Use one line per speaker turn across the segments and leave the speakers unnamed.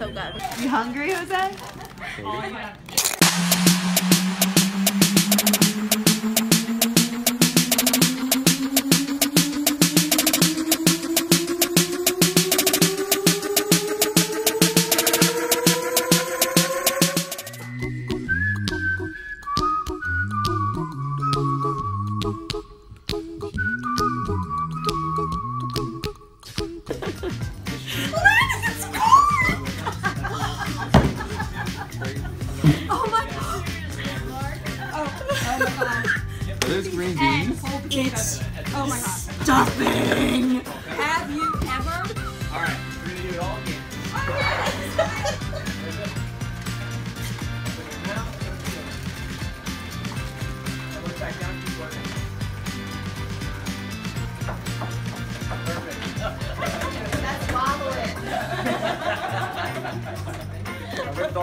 so good.
You hungry, Jose?
Oh, Oh my god. Oh, oh my god.
There's green beans.
It's oh my god.
Stuffing!
Have you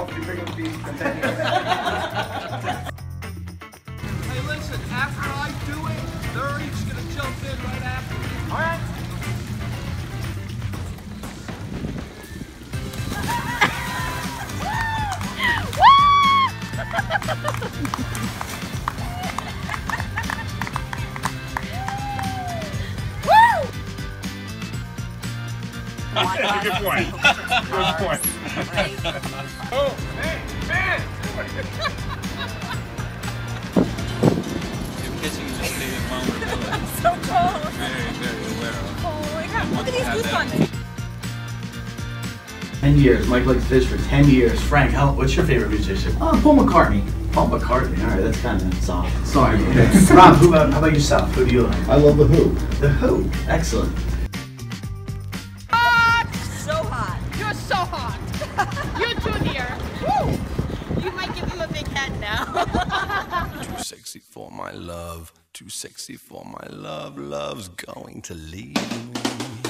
Hey, listen, after I do it, they're each gonna jump in right after me. All right.
Good point. Good point.
Oh, hey, man!
Your kitchen is just being vulnerability.
So cold.
Very, very aware of.
Oh my god. Look at these
Have that.
goosebumps.
10 years. Mike likes fish for 10 years. Frank, how, what's your favorite musician?
Oh, Paul McCartney.
Paul McCartney. All right, that's kind of soft. Sorry. Rob, who about, how about yourself? Who do you like?
I love the Who.
The Who. Excellent.
So hot. you two here. Woo! You might give him a big head now.
Too sexy for my love. Too sexy for my love. Love's going to leave me.